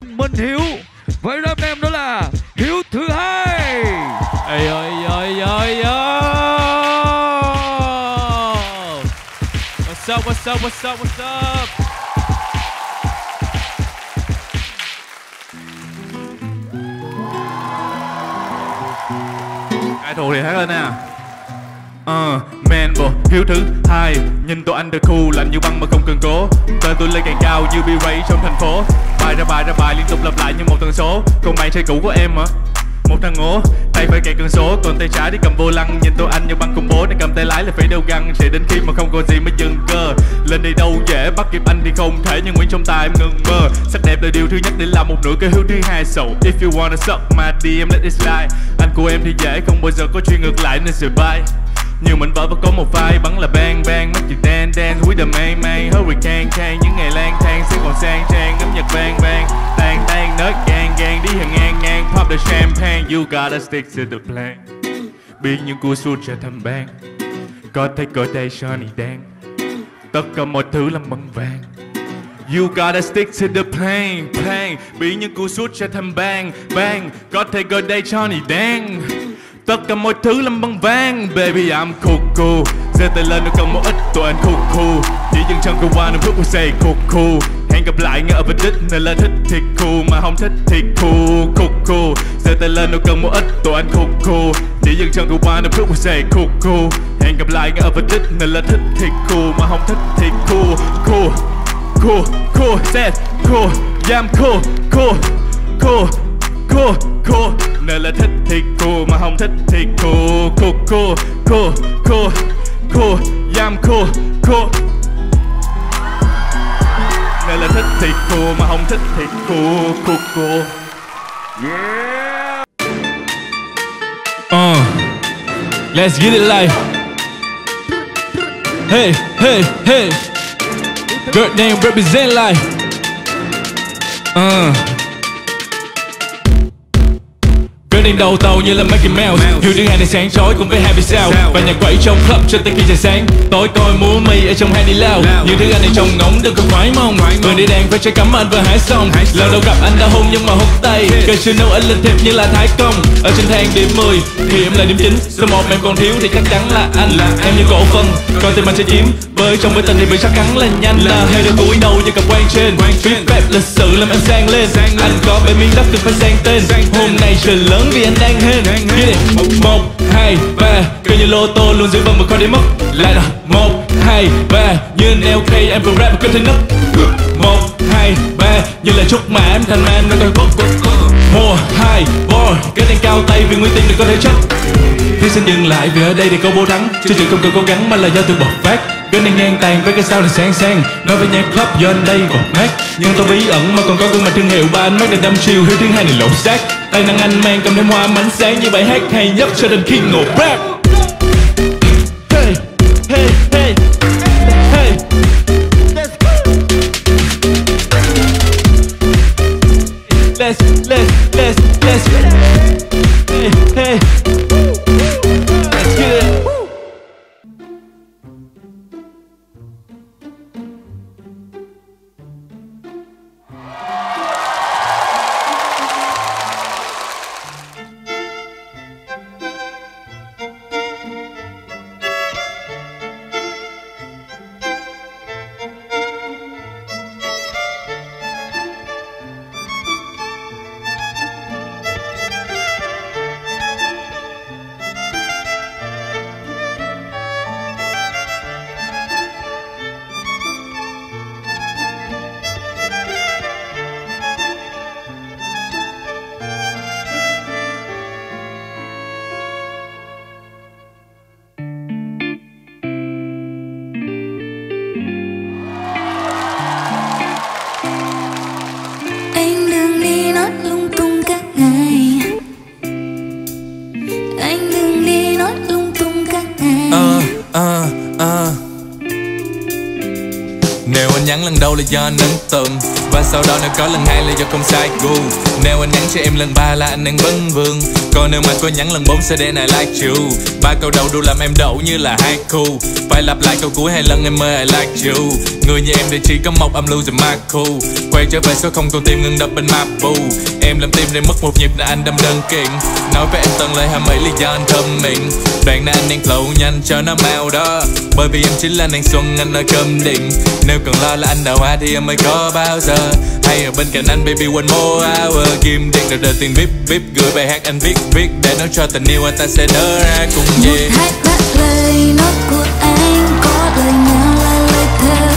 Minh Hiếu. Với đáp em đó là Hiếu thứ hai. Ê ơi ơi ơi ơi What's up what's up what's up what's up? Ai thuộc thì hát lên nè. Ờ, man bro, hiếu thứ hai. Nhìn tụi anh được cool, lạnh như băng mà không cần cố. Tên tôi lên càng cao như B-Ray trong thành phố. Bài ra bài ra bài liên tục lặp lại như một tần số. Còn mày chơi cũ của em hả? Một thằng ngố, tay phải kẹt cần số. Còn tay trái đi cầm vô lăng. Nhìn tụi anh như băng cùng bố Nên cầm tay lái là phải đeo găng. Sẽ đến khi mà không còn gì mới dừng cơ. Lên đây đâu dễ, bắt kịp anh thì không thể. Nhưng Nguyễn trong tay em ngừng mơ. Sắc đẹp là điều thứ nhất để làm một nửa cái hiếu thứ hai. So if you wanna suck my DM let it slide. Anh của em thì dễ, không bao giờ có chuyện ngược lại nên sẽ bye nhiều mảnh vỡ và có một vai bắn là bang bang mắt chị đen đen with the main main hurricane can những ngày lang thang sẽ còn sang trang ngắm nhạc vang vang. Tan tan nớt gang gang đi hàng ngang ngang. Pop the champagne you gotta stick to the plan. Biết những cua sút trở thành bang. Có thể cỡ tay Johnny đen tất cả mọi thứ là mận vàng. You gotta stick to the plan, plan. Biến những cú sút trở thành bang, bang. Có thể gọi đây Johnny đen Tất cả mọi thứ làm bằng vang Baby I'm cuckoo. Giơ tay lên nó cần một ít tụi anh cuckoo Chỉ dừng chân cơ qua nó bước qua say cuckoo Hẹn gặp lại ngay ở bên đích nên là thích thì cool Mà không thích thì cool, cuckoo giơ tay lên nó cần một ít tụi anh cuckoo Chỉ dừng chân cơ qua nó bước qua say cuckoo Hẹn gặp lại ngay ở bên đích nên là thích thì cool Mà không thích thì cool, cool cool, cool, said cool, yeah I'm cool, cool, cool, cool, cô Nên là thích thì cô mà không thích thì cô Cô cô cô cô cô Yam cô cô Nên là thích thì cô mà không thích thì cô cô cô yeah Uh, let's get it live. Hey, hey, hey. Goddamn represent life. Uh. Điên đầu tàu như là Mickey Mouse. Dù thứ hai này sáng chói cùng với Happy sao Và nhạc quẩy trong club cho tới khi trời sáng. Tối coi múa mi ở trong hai đi lao Như thứ anh này trông ngóng đừng có khoái mong. Người đi đàn phải chơi cắm anh vừa hái xong. Lần đầu gặp anh đã hôn nhưng mà hút tay. Casino anh lên thiệp như là Thái Công. Ở trên thang điểm 10 thì em là điểm 9 Số một em còn thiếu thì chắc chắn là anh. Em như cổ phân Còn tim anh sẽ chiếm Bởi trong bữa tình thì bị chắc cắn là nhanh. Là hay được cúi đầu như cặp quan trên. Phép lịch sự làm em sang lên. Anh có bảy miếng đất thì phải sang tên. Hôm nay trời lớn vì anh đang hên Ghi it Một, hai, ba. Cứ như lô tô luôn giữ vững mà khó để mất. Lại là một, hai, ba. Như anh LK em vừa rap và có thể nấp. Một, hai, ba. Như là chúc mà em thành man nó còn bốc Một, hai, boy Cái tên cao tay vì nguyên tin được có thể chấp Thì xin dừng lại vì ở đây thì câu bố thắng. Chứ chỉ không cần cố gắng mà là do tôi bộc phát. Gân này ngang tàn với cái sao này sang sang. Nói với nhạc club do anh đây còn mát Nhưng tôi bí ẩn mà còn có gương mặt thương hiệu Ba anh mắt này đâm chiều hiếu thứ hai này lộ xác. Tài năng anh mang cầm thêm hoa, mảnh sáng như bài hát hay nhất cho đến khi ngộ rap. Là do nắng tầm tượng Và sau đó nếu có lần hai là do không sai, gu. Nếu anh nhắn cho em lần ba là anh đang vấn vương Còn nếu mà có nhắn lần bốn sẽ để lại like you. Ba câu đầu đủ làm em đậu như là hai khu. Phải lặp lại câu cuối hai lần em ơi I like you. Người như em thì chỉ có một âm lưu rồi ma cool Quay trở về số không còn tim ngừng đập bên Mapu Em làm tim để mất một nhịp là anh đâm đơn kiện. Nói với em tận lời hàm ấy lý do anh thơm miệng Đoạn này anh đang flow nhanh cho nó mau đó. Bởi vì em chính là nàng xuân, anh ở cơm điện Nếu cần lo là anh đào hoa thì em mới có bao giờ. Hay ở bên cạnh anh baby one more hour. Kim điện rồi đời tiền vip vip Gửi bài hát anh viết viết Để nói cho tình yêu anh ta sẽ nở ra cùng về. một hai ba lời nói của anh có lời nào là lời thật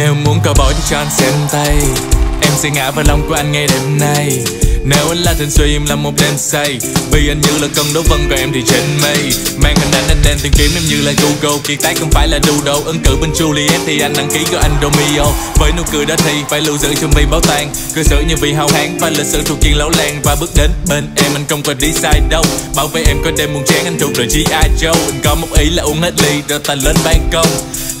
Nếu muốn cò bỏ thì cho anh xem tay. Em sẽ ngã vào lòng của anh ngay đêm nay nếu anh là tên suy em là một đêm say Vì anh như là cơn đấu vân còn em thì trên mây. Mang hình ảnh anh đang tìm kiếm em như là Google Kiệt tác không phải là đu đâu Ứng cử bên Juliet thì anh đăng ký của anh Romeo. Với nụ cười đó thì phải lưu giữ trong vì bảo tàng. Cư xử như vị hào hán và lịch sử thuộc chuyện lão làng. Và bước đến bên em, anh không có đi sai đâu. Bảo vệ em có đêm buồn chán, anh thuộc rồi G.I. Joe. Anh có một ý là uống hết ly rồi ta lên ban công.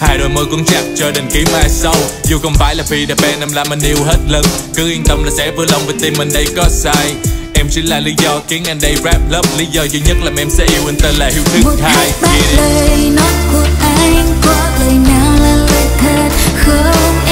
Hai đôi môi cuốn chặt cho đến kiếm mai sâu Dù không phải là Peter Pan, em làm anh yêu hết lần. Cứ yên tâm là sẽ vừa lòng vì tim mình đây có sai. Em chính là lý do khiến anh đây rap love Lý do duy nhất làm em sẽ yêu anh tên là Hiếu thứ một hai. ba yeah. lời nói của anh có lời nào là lời thật. Không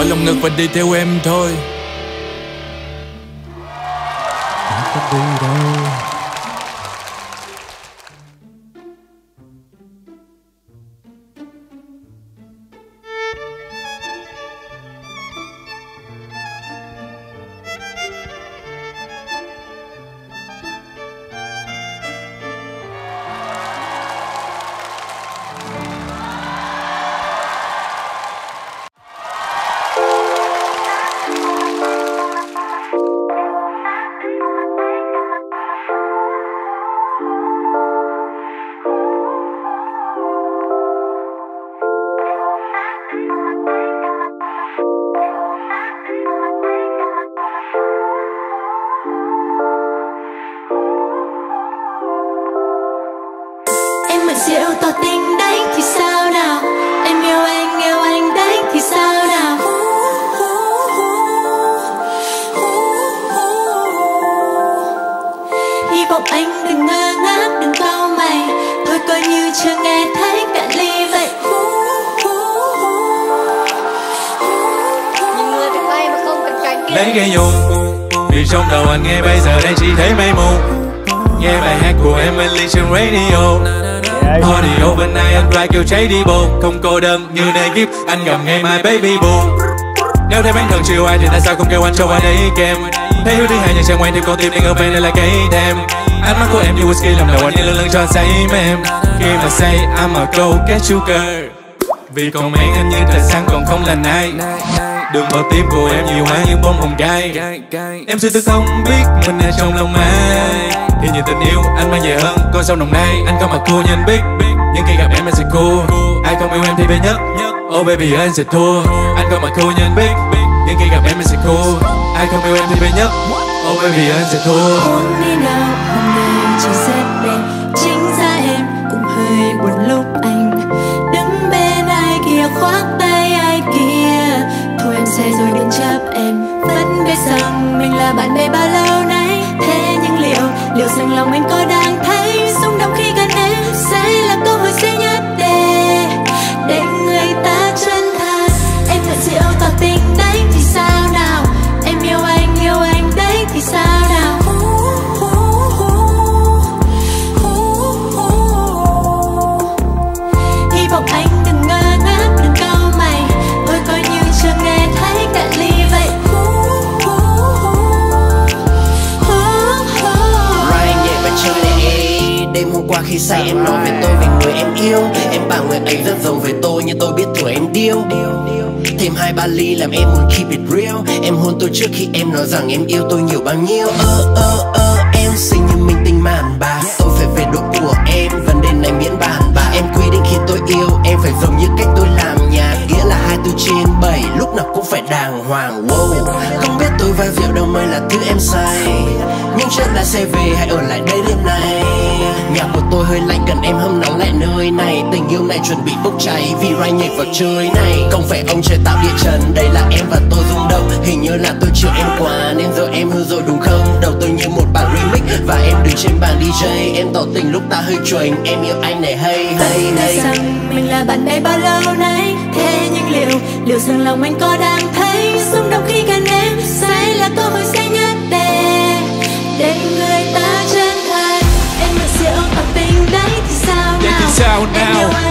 khỏi lòng ngực và đi theo em thôi. Không đi đâu. Lấy cái dù Vì trong đầu anh nghe bây giờ đây chỉ thấy mây mù. Nghe bài hát của Emily trên radio. Audio bên này anh ra kêu cháy đi bộ. Không cô đơn như nơi kiếp Anh gặp ngày mai baby boo. Nếu thấy bản thân chiều ai thì tại sao không kêu anh cho ai đấy kèm Thấy hiếu thứ hai nhưng chẳng ngoan thì con tim đang ở bên đây là cái thêm Ánh mắt của em như whisky làm đầu anh như lần lần cho say mềm Khi mà say, I'm a go get sugar Vì còn mang anh như trời sáng còn không là nay. Đường vào tim của em nhiều hoa như bông hồng gai. Em sẽ tự không biết mình ở trong lòng ai. Thì nhìn tình yêu, anh mang về hơn con sông đồng nai. Anh có mặt cool như anh biết. Nhưng khi gặp em anh sẽ cool ai không yêu em thì về nhất oh baby, anh sẽ thua. Anh có mặt cool như anh biết. Nhưng khi gặp em anh sẽ cool ai không yêu em thì về nhất oh baby anh sẽ thua. Hôm đi nào hôm nay chỉ sẽ đẹp Chính ra em cũng hơi buồn lúc anh Đứng bên ai kia khoác tay ai kia. Thôi em sẽ rồi đừng chấp em. Vẫn biết rằng mình là bạn bè bao lâu nay. Thế nhưng liệu, liệu rằng lòng anh có đang thấy Đêm hôm qua khi say em nói về tôi về người em yêu. Em bảo người ấy rất giống về tôi nhưng tôi biết tuổi em điêu. Thêm hai ba ly làm em muốn keep it real. Em hôn tôi trước khi em nói rằng em yêu tôi nhiều bao nhiêu. Ơ ơ ơ em xinh như minh tinh màn bà. Tôi phải về độ của em vấn đề này miễn bàn bà. Em quy định khi tôi yêu, em phải giống như cách tôi làm nhạc Nghĩa là 24 trên bảy, lúc nào cũng phải đàng hoàng. Wow. Không tôi vai rượu đâu mới là thứ em say. Nhưng chắc là sẽ về hãy ở lại đây đêm nay. Nhạc của tôi hơi lạnh cần em hâm nóng lại nơi này. Tình yêu này chuẩn bị bốc cháy vì Rai nhảy vào chơi này. Không phải ông trời tạo địa trần đây là em và tôi rung động. Hình như là tôi chưa em quá nên giờ em hư rồi đúng không? Đầu tôi như một bản remix và em đứng trên bàn DJ. Em tỏ tình lúc ta hơi chuềnh em yêu anh này hay hay hay. rằng mình là bạn bè bao lâu nay? Thế nhưng liệu, liệu rằng lòng anh có đang thấy Xung động khi gần Đấy nào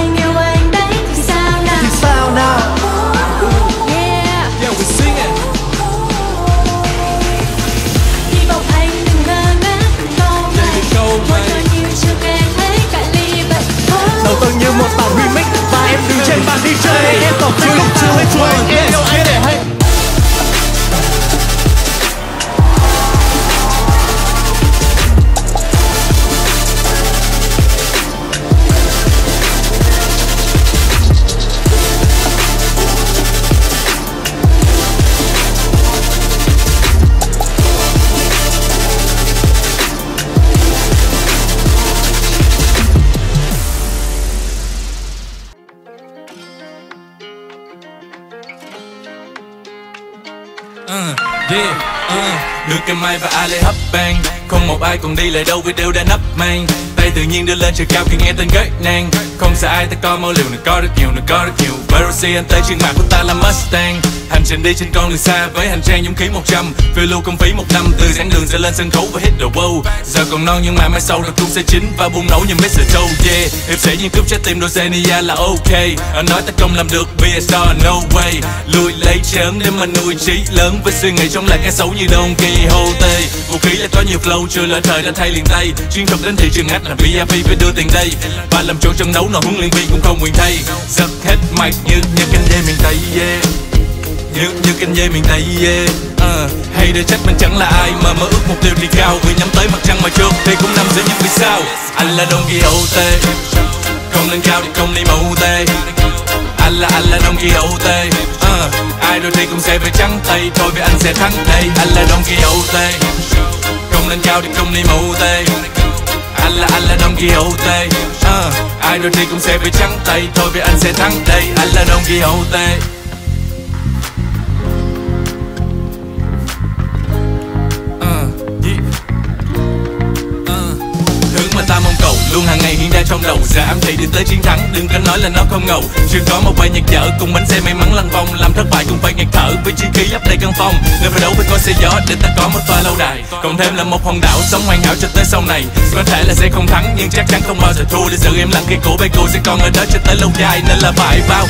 uh. Mai và Ali hấp bang Không một ai còn đi lại đâu, vì đều đã nấp mang đây tự nhiên đưa lên trời cao khi nghe tên gây nàng. Không sợ ai ta có mau liều nữa có rất nhiều nữa có rất nhiều. Veloci anh tới trên mặt của ta là Mustang. Hành trình đi trên con đường xa với hành trang dũng khí 100 Phiêu lưu công phí một năm từ giảng đường sẽ lên sân khấu và hit the world. Giờ còn non nhưng mà mai sau là cũng sẽ chín và bùng nổ như Mr. Yeah, hiệp sĩ nghiên cứu trái tim Rosenia là ok. Anh nói ta không làm được be a star no way. Lùi lấy chớn để mà nuôi trí lớn với suy nghĩ trong là cái xấu như Don Quixote. Vũ khí là có nhiều flow chưa lỡ thời đã thay liền tay. Chuyên thuật đến thị trường ngách là VIP phải đưa tiền đây. Và làm chỗ trận đấu nào huấn luyện viên cũng không quyền thay. Giật hết mạch như như canh dê miền Tây yeah. Như như canh dê miền tây yeah. Uh, hay để trách mình chẳng là ai mà mơ ước mục tiêu thì cao. Vì nhắm tới mặt trăng mà trước thì cũng nằm giữa những vì sao. Anh là Don Quixote. Không lên cao thì không đi mẫu tê anh là anh là Don Quixote. Uh, ai đôi khi cũng sẽ phải trắng tay. Thôi vì anh sẽ thắng đây. Anh là Don Quixote không lên cao thì không đi mẫu tê. Anh là anh là Don Quixote uh, ai đôi khi cũng sẽ phải trắng tay. Thôi vì anh sẽ thắng đây anh là đồng ghi hậu tê. Luôn hàng ngày hiện ra trong đầu, Giờ ám thị đi tới chiến thắng. Đừng có nói là nó không ngầu. Chưa có một bài nhạc dở, cùng bánh xe may mắn lăn vòng. Làm thất bại cũng phải ngạt thở với chi khí lấp đầy căn phòng. Nên phải đấu với con xe gió để ta có một toa lâu đài. Cộng thêm là một hòn đảo, sống hoàn hảo cho tới sau này. Có thể là sẽ không thắng, nhưng chắc chắn không bao giờ thua. Để sự im lặng khi cổ bay, cô sẽ còn ở đó cho tới lâu dài. Nên là bài bao.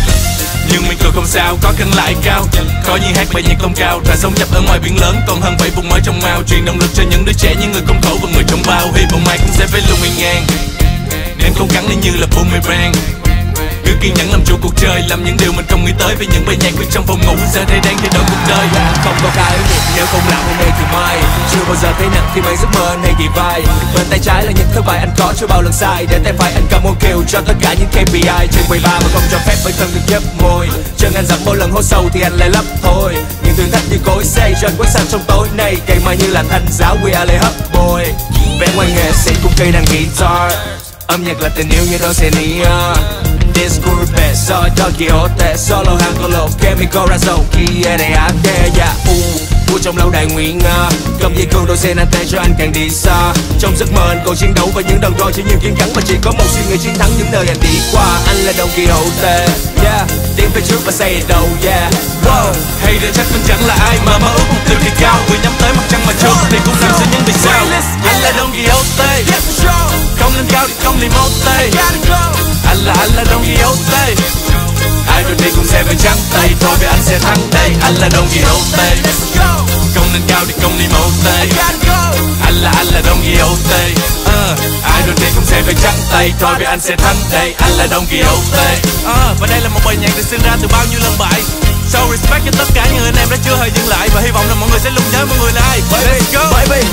Nhưng mình cười không sao, có cân lại cao. Có như hát bài nhạc công cao và sống chập ở ngoài biển lớn. Còn hơn vậy vùng mới trong mao truyền động lực cho những đứa trẻ, những người công khổ và người trong bao. Hy vọng mai cũng sẽ phải luôn ngang nên cố gắng lên như là boomerang. Cứ kiên nhẫn làm chủ cuộc chơi, làm những điều mình không nghĩ tới. Với những bài nhạc viết trong phòng ngủ, giờ đây đang thay đổi cuộc đời. Không có cái nếu không làm hôm nay thì mai. Chưa bao giờ thấy nặng khi mấy giấc mơ này hay vai. Bên tay trái là những thất bại anh có, chưa bao lần sai. Để tay phải anh cầm một kêu cho tất cả những KPI trên quầy ba mà không cho phép bản thân được nhấp môi. Chân anh dặm mỗi lần hố sâu thì anh lại lấp thôi. Những thử thách như cối xây trên quán xanh trong tối nay. Cây mai như là thanh giáo, we are lay hấp boy. Vẽ ngoài nghệ sĩ cùng cây đàn guitar âm nhạc là tình yêu như đôi xe neon Disculpe, soy Don Quixote Solo hàng con lột que mi corazón quiere aquella uh, Vua trong lâu đài nguyện uh, Cầm dây cương đôi xe nante cho anh càng đi xa. Trong giấc mơ anh còn chiến đấu và những đòn roi chỉ nhiều chiến thắng. Mà chỉ có một suy nghĩ chiến thắng những nơi anh đi qua. Anh là Don Quixote, yeah Tiến về trước và xây đầu, yeah. Wow Hay để trách mình chẳng là ai mà mơ ước mục tiêu thì cao. Người nhắm tới mặt trăng mà trượt thì cũng nằm dưới những vì sao. Anh là Don Quixote Không lên cao thì không lì mốt tê Anh là anh là Don Quixote Ai rồi đi cũng sẽ về trắng tay. Thôi vì anh sẽ thắng đây. Anh là Don Quixote Không lên cao thì không lì mốt tê Anh là anh là Don Quixote uh, Ai rồi đi cũng sẽ về trắng tay. Thôi vì anh sẽ thắng đây. Anh là Don Quixote uh, Và đây là một bài nhạc được sinh ra từ bao nhiêu lần bại So respect cho tất cả những anh em đã chưa hề dừng lại Và hy vọng là mọi người sẽ luôn nhớ mọi người là ai. Let's go. Baby,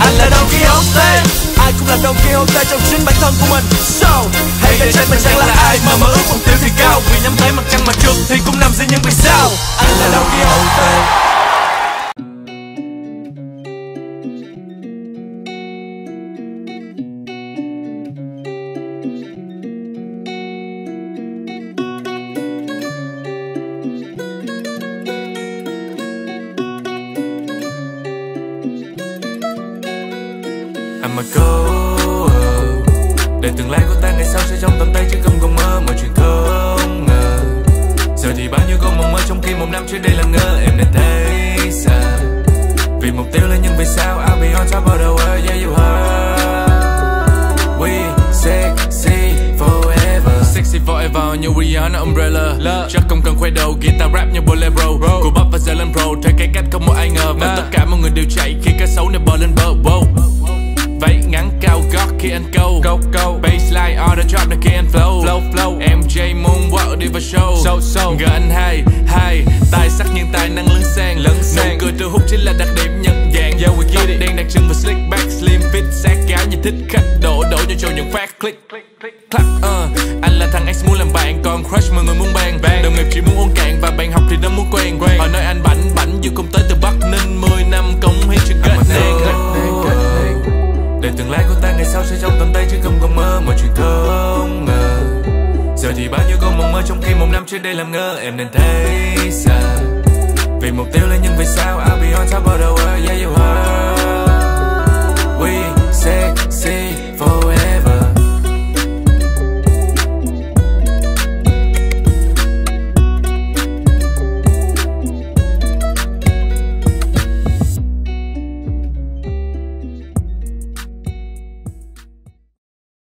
anh là Don Quixote. Ai cũng là Don Quixote trong chính bản thân của mình. So, hãy để trách mình chẳng là ai mà mơ ước mục tiêu thì cao. Vì nhắm tới mặt trăng mà trượt thì cũng nằm dưới những vì sao. Anh là Don Quixote I'm a go Để tương lai của ta ngày sau sẽ trong tầm tay chứ không còn mơ. Mọi chuyện không ngờ Giờ thì bao nhiêu câu mộng mơ trong khi một năm trước đây là ngơ em nên thấy xa Vì mục tiêu là những vì sao. I'll be on top of the world yeah you heard. We sexy forever. Sexy forever như Rihanna Umbrella. Chắc không cần khoe đầu guitar rap như Bolero. Cô bắp và giờ lên pro Theo cái cách không một ai ngờ. Và tất cả mọi người đều chạy khi cái xấu này bò lên câu Baseline on the drop khi anh flow. Flow flow. MJ Moonwalk đi vào show. Show show Gờ anh hai hai Tài sắc nhưng tài năng lấn sang. Lấn sang. Nụ cười từ hút chính là đặc điểm nhận dạng. Yeah we get it. Đen đặc trưng và slick back Slim fit sát cáo như thích khách Đổ đổ như show những phát click. Clap trước đây làm ngơ, em nên thấy xa vì mục tiêu là những vì sao, I'll be on top of the world, yeah, you are we sexy forever